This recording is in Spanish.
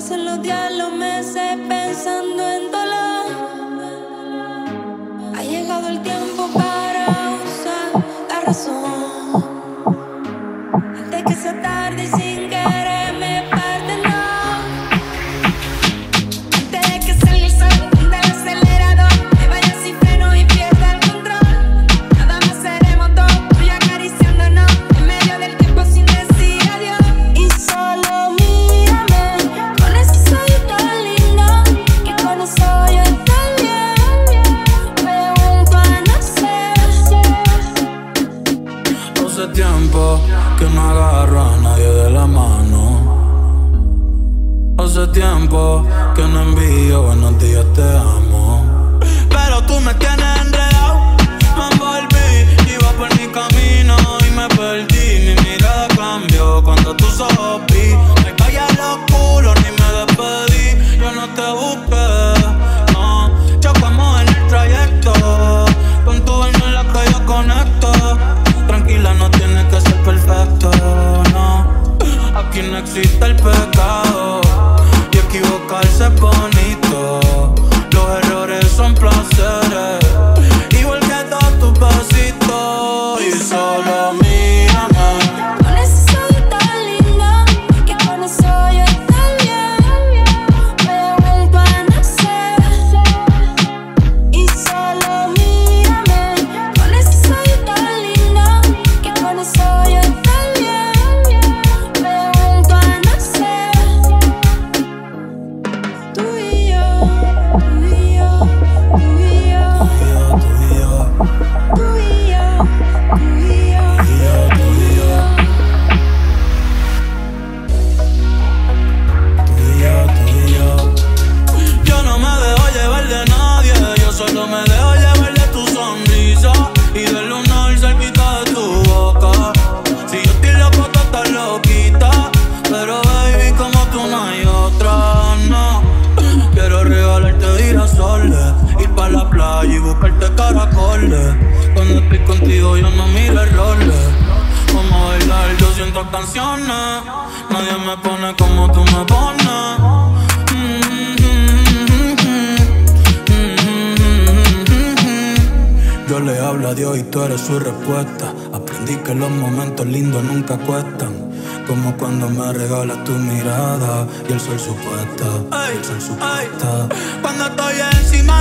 Pasan los días, los meses pensando en dolor. Ha llegado el tiempo para usar la razón. que no agarro a nadie de la mano. Hace tiempo que no envío buenos días, te amo. Pero tú me tienes existe el pecado y equivocarse es bonito. Los errores son placeres. Cuando estoy contigo yo no miro errores. Vamos a bailar 200 canciones. Nadie me pone como tú me pones. Yo le hablo a Dios y tú eres su respuesta. Aprendí que los momentos lindos nunca cuestan. Como cuando me regalas tu mirada y el sol supuesta. El sol supuesta. Cuando estoy encima